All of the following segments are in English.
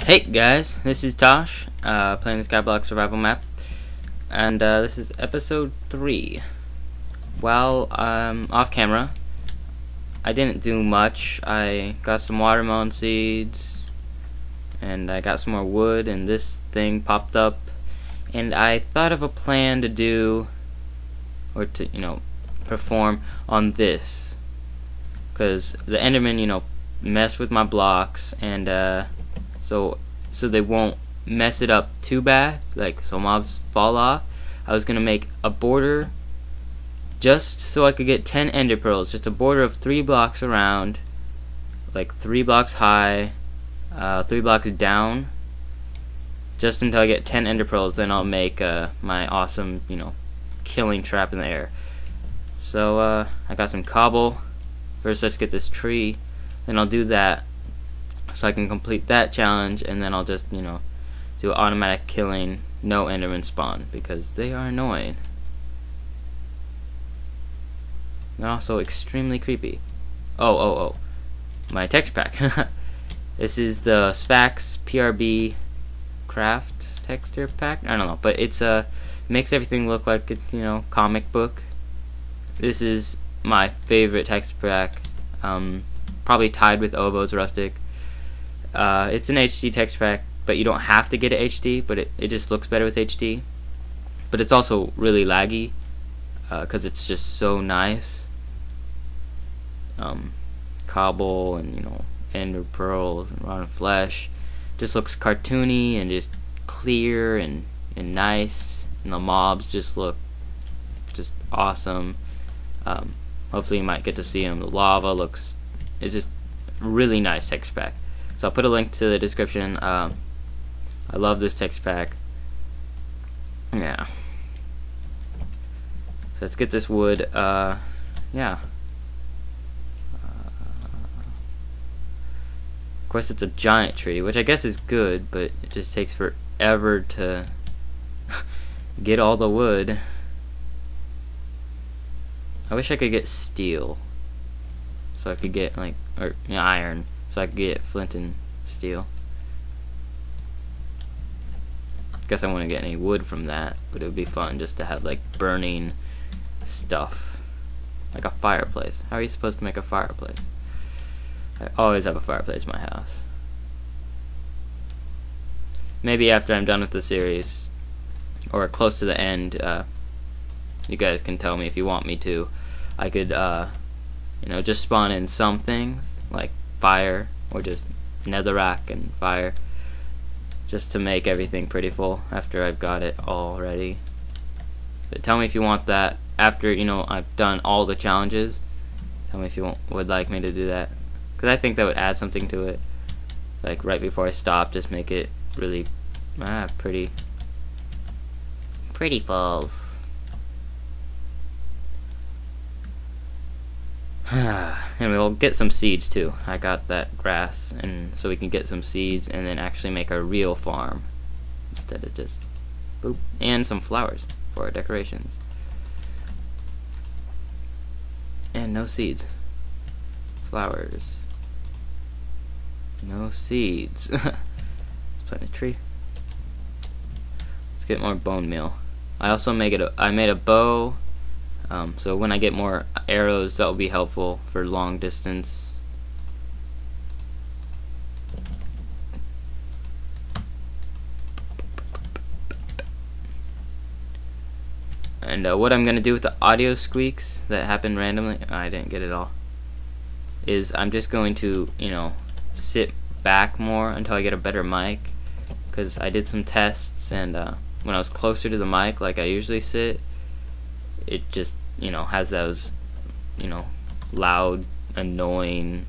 Hey guys, this is Tosh, uh, playing the Skyblock survival map, and uh, this is episode 3. While um, off camera, I didn't do much. I got some watermelon seeds, and I got some more wood, and this thing popped up, and I thought of a plan to do, or to, you know, perform on this, because the Enderman, you know, mess with my blocks, and, uh, so so they won't mess it up too bad like so mobs fall off. I was gonna make a border just so I could get 10 ender pearls just a border of three blocks around like three blocks high uh, three blocks down just until I get 10 ender pearls. Then I'll make uh, my awesome you know killing trap in the air. So uh, I got some cobble. First let's get this tree. Then I'll do that so I can complete that challenge and then I'll just you know do automatic killing no enderman spawn because they are annoying. They're also extremely creepy. Oh oh oh. My text pack. This is the Sphax PRB craft texture pack. I don't know but it's uh makes everything look like a you know comic book. This is my favorite texture pack. Um, probably tied with Ovo's Rustic uh, it's an HD text pack, but you don't have to get it HD, but it, it just looks better with HD. But it's also really laggy, because uh, it's just so nice. Um, Cobble and, you know, Ender Pearls and Rotten Flesh. Just looks cartoony and just clear and, and nice. And the mobs just look just awesome. Um, hopefully you might get to see them. The lava looks, it's just really nice text pack. So I'll put a link to the description. Um, I love this text pack. Yeah. So let's get this wood. Uh, yeah. Uh, of course, it's a giant tree, which I guess is good, but it just takes forever to get all the wood. I wish I could get steel. So I could get, like, or you know, iron so I could get flint and steel. Guess I wouldn't get any wood from that, but it would be fun just to have like burning stuff. Like a fireplace. How are you supposed to make a fireplace? I always have a fireplace in my house. Maybe after I'm done with the series, or close to the end, uh, you guys can tell me if you want me to. I could, uh, you know, just spawn in some things, like fire or just netherrack and fire just to make everything pretty full after I've got it all ready. But tell me if you want that after you know I've done all the challenges. Tell me if you want, would like me to do that. Because I think that would add something to it. Like right before I stop just make it really ah, pretty pretty falls and we'll get some seeds too. I got that grass, and so we can get some seeds and then actually make a real farm instead of just boop. And some flowers for our decorations. And no seeds. Flowers. No seeds. Let's plant a tree. Let's get more bone meal. I also make it. A, I made a bow um, so when I get more arrows, that will be helpful for long distance. And uh, what I'm going to do with the audio squeaks that happen randomly, I didn't get it all, is I'm just going to, you know, sit back more until I get a better mic. Because I did some tests, and uh, when I was closer to the mic, like I usually sit, it just you know has those you know loud annoying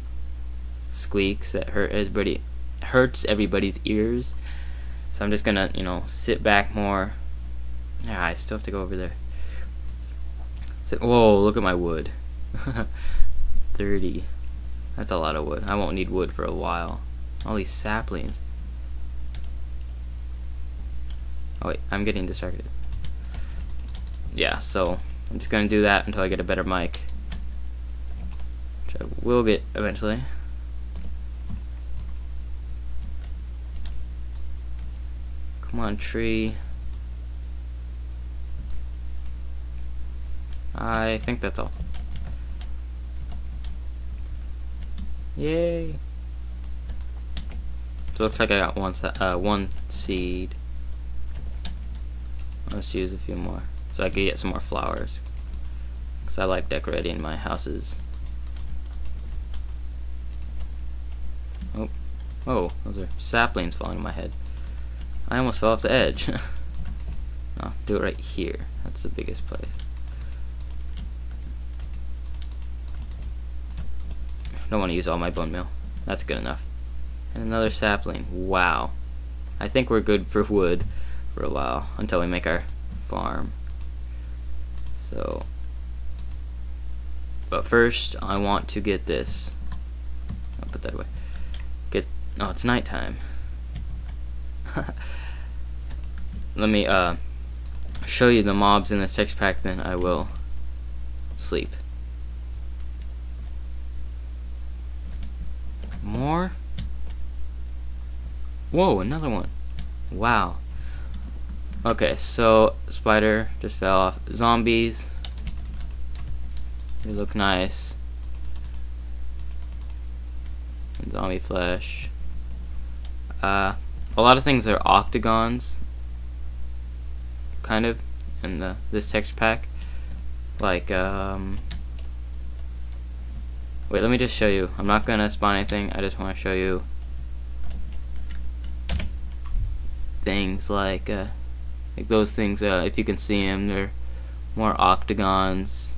squeaks that hurt everybody hurts everybody's ears. So I'm just gonna you know sit back more. Yeah I still have to go over there. So, whoa look at my wood. 30 that's a lot of wood. I won't need wood for a while. All these saplings. Oh wait I'm getting distracted yeah so I'm just going to do that until I get a better mic. Which I will get eventually. Come on, tree. I think that's all. Yay! So it looks like I got one uh, one seed. Let's use a few more so I can get some more flowers. Cause I like decorating my houses. Oh, oh, those are saplings falling on my head. I almost fell off the edge. no, do it right here. That's the biggest place. Don't want to use all my bone meal. That's good enough. And another sapling. Wow. I think we're good for wood for a while until we make our farm. So, but first I want to get this. I'll put that away. Get, oh, it's nighttime. Let me uh, show you the mobs in this text pack, then I will sleep. More? Whoa, another one. Wow. Okay, so spider just fell off. Zombies. They look nice. And zombie flesh. Uh, a lot of things are octagons, kind of, in the this text pack. Like, um, wait, let me just show you. I'm not gonna spawn anything. I just want to show you things like, uh, like those things. Uh, if you can see them, they're more octagons,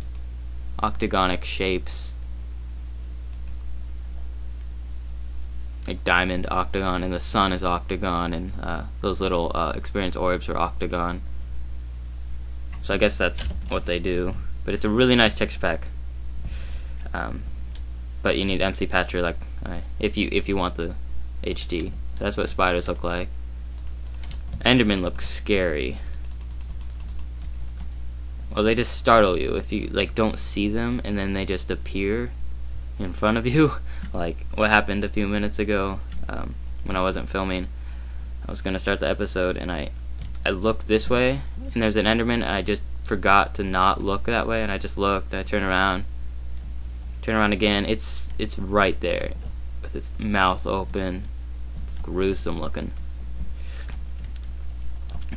octagonic shapes. like diamond octagon and the sun is octagon and uh, those little uh, experience orbs are octagon so I guess that's what they do but it's a really nice texture pack um, but you need MC Patcher like uh, if you if you want the HD that's what spiders look like Enderman looks scary well they just startle you if you like don't see them and then they just appear in front of you, like what happened a few minutes ago um, when I wasn't filming. I was gonna start the episode and I, I looked this way and there's an Enderman and I just forgot to not look that way and I just looked. I turn around, turn around again. It's it's right there, with its mouth open. It's gruesome looking.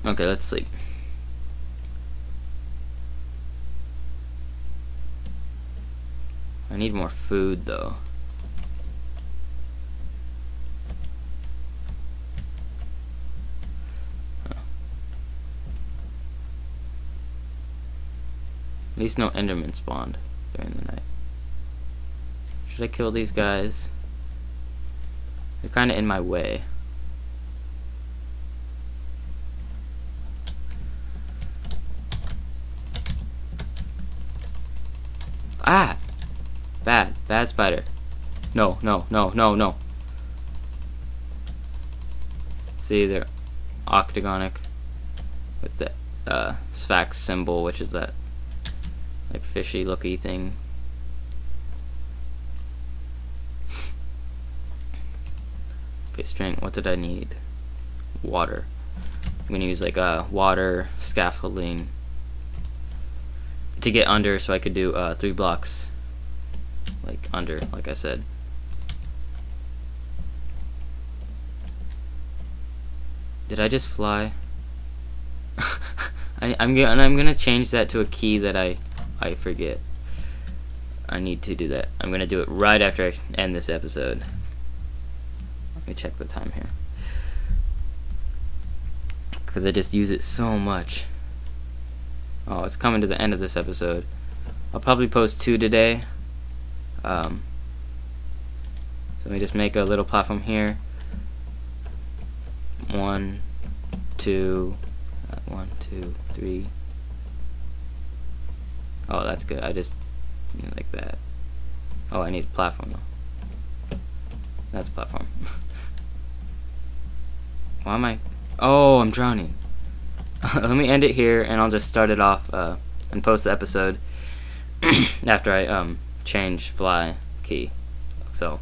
Okay, let's sleep. I need more food though. At least no Enderman spawned during the night. Should I kill these guys? They're kind of in my way. Ah! Bad. Bad spider. No, no, no, no, no. See, they're octagonic with the uh, Sphax symbol, which is that like fishy looky thing. okay, string. What did I need? Water. I'm gonna use like a uh, water scaffolding to get under, so I could do uh, three blocks like under, like I said. Did I just fly? I, am gonna I'm gonna change that to a key that I I forget. I need to do that. I'm gonna do it right after I end this episode. Let me check the time here. Because I just use it so much. Oh, it's coming to the end of this episode. I'll probably post two today. Um, so let me just make a little platform here. One, two, uh, one, two, three. Oh, that's good. I just you know, like that. Oh, I need a platform though. That's a platform. Why am I? Oh, I'm drowning. Let me end it here, and I'll just start it off uh, and post the episode after I um change fly key. So,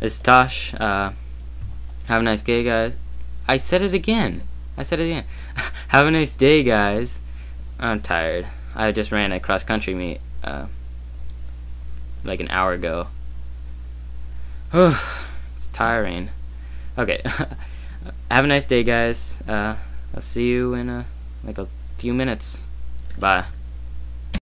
it's Tosh. Uh, have a nice day, guys. I said it again. I said it again. Have a nice day, guys. I'm tired. I just ran a cross country meet uh, like an hour ago. it's tiring. Okay. Have a nice day, guys. Uh, I'll see you in a, like a few minutes. Bye.